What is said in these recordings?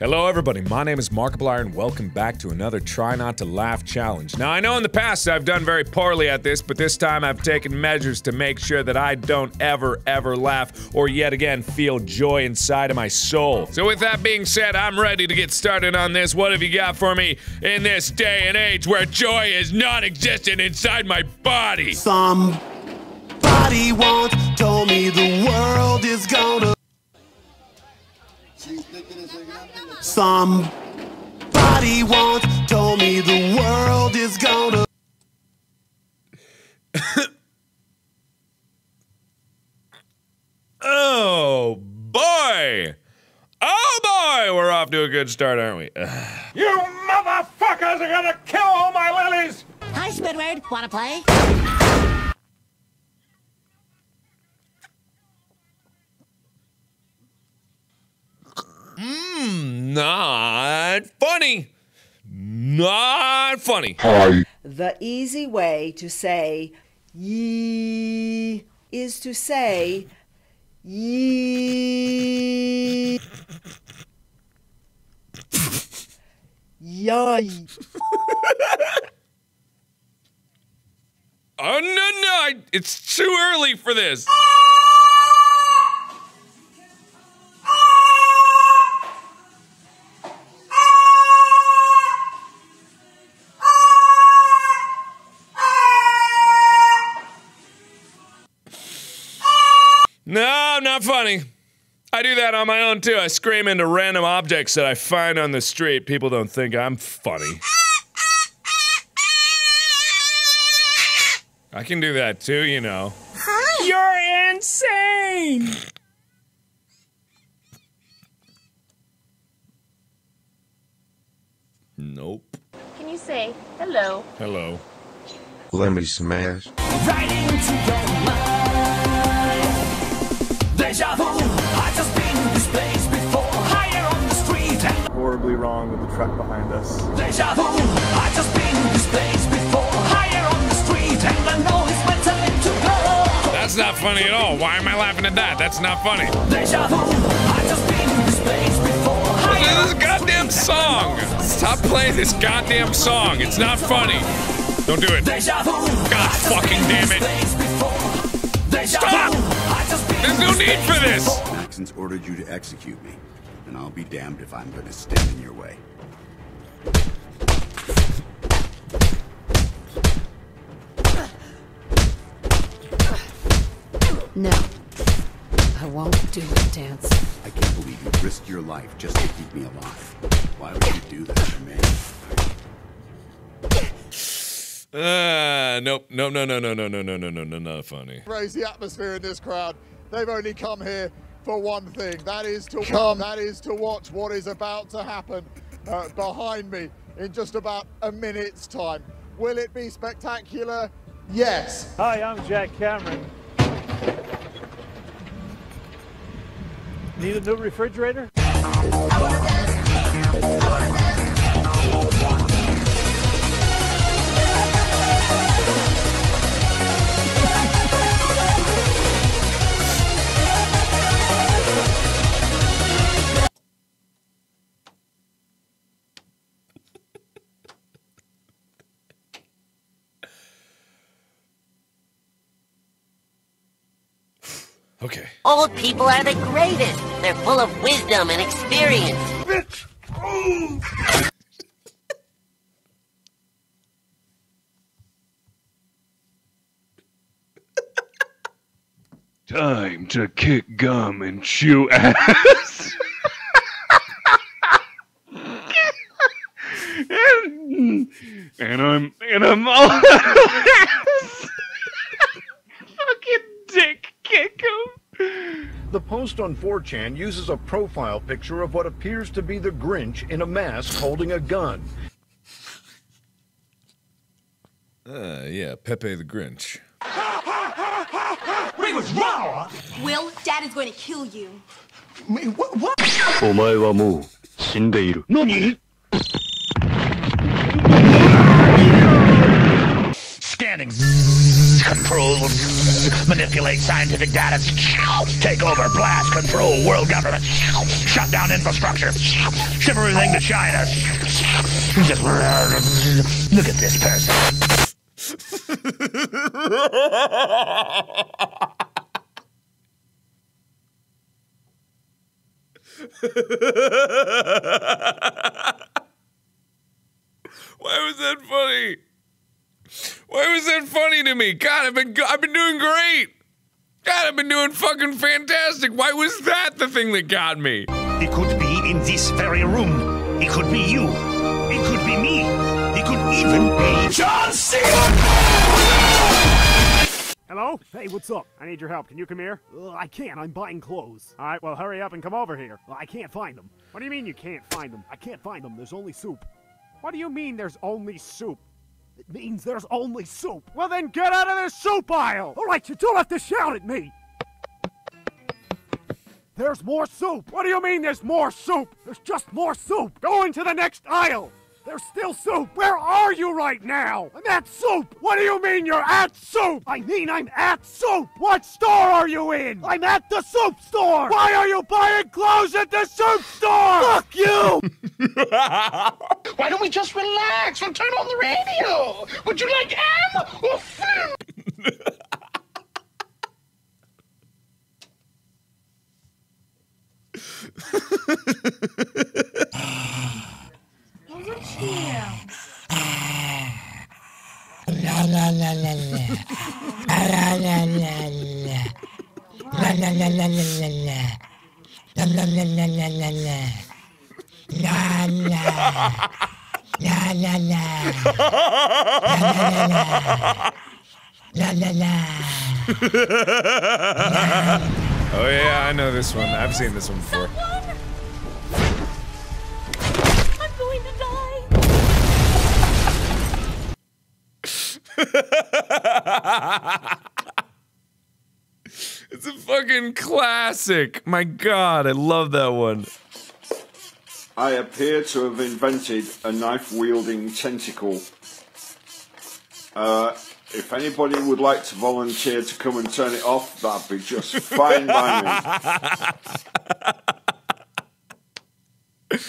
Hello, everybody. My name is Markiplier, and welcome back to another Try Not to Laugh challenge. Now, I know in the past I've done very poorly at this, but this time I've taken measures to make sure that I don't ever, ever laugh or yet again feel joy inside of my soul. So, with that being said, I'm ready to get started on this. What have you got for me in this day and age where joy is non existent inside my body? Somebody once told me the world is gonna. Somebody once told me the world is gonna. Oh, boy! Oh, boy! We're off to a good start, aren't we? You motherfuckers are gonna kill all my lilies! Hi, Squidward. Wanna play? Hmm, not funny. Not funny. The easy way to say ye is to say ye. Yay. Oh, no, no. It's too early for this. Ah! Funny. I do that on my own too. I scream into random objects that I find on the street. People don't think I'm funny. I can do that too, you know. You're insane! Nope. Can you say hello? Hello. Let me smash. Right into your mind. Deja vu. I just been this place before. Higher on the street. And Horribly wrong with the truck behind us. deja vu. I just been this place before. Higher on the street. And I know it's my time to go. That's not funny at all. Why am I laughing at that? That's not funny. Deja vu. I just been this place before. This goddamn song. Stop playing this goddamn song. It's not funny. Don't do it. God fucking damn it. Stop! There's no need for this. Maxon's ordered you to execute me, and I'll be damned if I'm gonna stand in your way. No. I won't do the dance. I can't believe you risked your life just to keep me alive. Why would you do that to me? Uh, nope. No, no, no, no, no, no, no, no, no, no, not funny. raise the atmosphere in this crowd. They've only come here for one thing. That is to come. That is to watch what is about to happen uh, behind me in just about a minute's time. Will it be spectacular? Yes. Hi, I'm Jack Cameron. Need a new refrigerator? Okay. Old people are the greatest. They're full of wisdom and experience. Bitch. Time to kick gum and chew ass. and, and I'm and I'm all ass. Fucking dick kick him. The post on 4chan uses a profile picture of what appears to be the Grinch in a mask holding a gun. Uh, yeah, Pepe the Grinch. We was wrong. Will, Dad is going to kill you. Me, what? what? お前はもう死んでいる。何 Scanning. control, manipulate scientific data, take over, blast, control world government, shut down infrastructure, ship everything to China. Just look at this person. Why was that funny? Why was that funny to me? God, I've been I've been doing great. God, I've been doing fucking fantastic. Why was that the thing that got me? It could be in this very room. It could be you. It could be me. It could even be John Hello? Hey, what's up? I need your help. Can you come here? Ugh, I can't. I'm buying clothes. All right, well, hurry up and come over here. Well, I can't find them. What do you mean you can't find them? I can't find them. There's only soup. What do you mean there's only soup? It means there's only soup. Well, then get out of this soup aisle! All right, you don't have to shout at me! There's more soup! What do you mean there's more soup? There's just more soup! Go into the next aisle! There's still soup! Where are you right now? I'm at soup! What do you mean you're at soup? I mean I'm at soup! What store are you in? I'm at the soup store! Why are you buying clothes at the soup store? Fuck you! Why don't we just relax and turn on the radio? Would you like M or Flim? La la. La la la la la. La la la la la la la. La la la la la la la. La la. La la la. La la la. La la la. oh yeah, I know this one. I've seen this one before. It's a fucking classic. My god, I love that one. I appear to have invented a knife wielding tentacle. Uh, if anybody would like to volunteer to come and turn it off, that'd be just fine by me.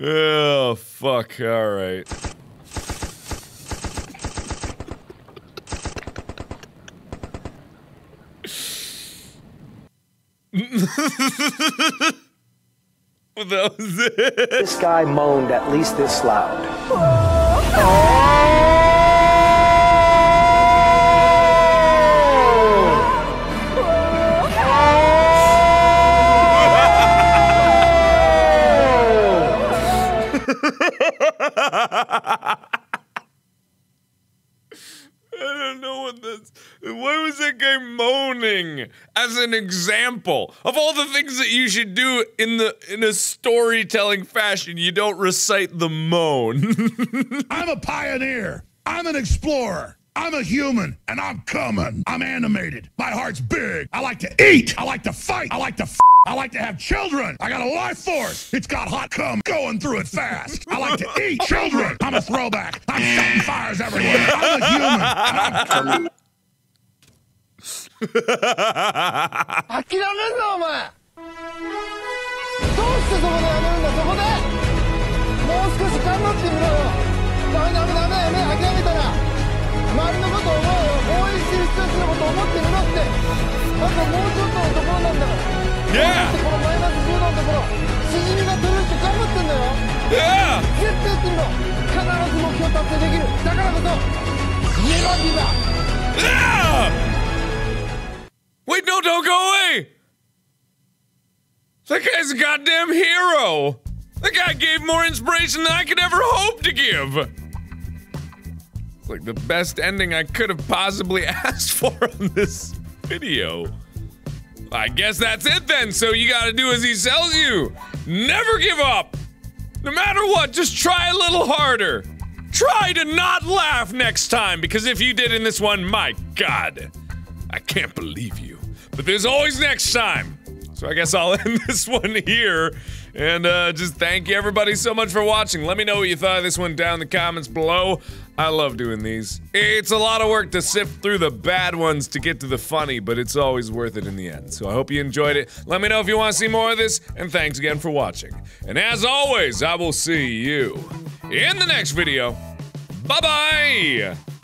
Oh fuck! All right. That was it. This guy moaned at least this loud. I an example of all the things that you should do in the in a storytelling fashion? You don't recite the moan. I'm a pioneer. I'm an explorer. I'm a human, and I'm coming. I'm animated. My heart's big. I like to eat. I like to fight. I like to. F- I like to have children. I got a life force. It's got hot cum going through it fast. I like to eat children. I'm a throwback. I'm setting fires everywhere. I'm a human. 諦めんなお前。どうしてそこでやめるんだそこで。もう少し頑張ってみろよ。ダメダメダメやめ諦めたら。周りのこと思うよ。応援してる人たちのこと思ってみろって。あともうちょっとのところなんだ。から Yeah このマイナス10度のところ。しじみが取れるって頑張ってんだよ。Yeah 絶対やってみろ。必ず目標達成できる。だからこそネバギバ Yeah! Don't go away! That guy's a goddamn hero! That guy gave more inspiration than I could ever hope to give! It's like the best ending I could have possibly asked for on this video. I guess that's it then, so you gotta do as he tells you. Never give up! No matter what, just try a little harder. Try to not laugh next time, because if you did in this one, my god, I can't believe you. But there's always next time. So I guess I'll end this one here And uh, just thank you everybody so much for watching. Let me know what you thought of this one down in the comments below. I love doing these. It's a lot of work to sift through the bad ones to get to the funny, but it's always worth it in the end. So I hope you enjoyed it. Let me know if you want to see more of this, and thanks again for watching. And as always, I will see you in the next video. Bye bye!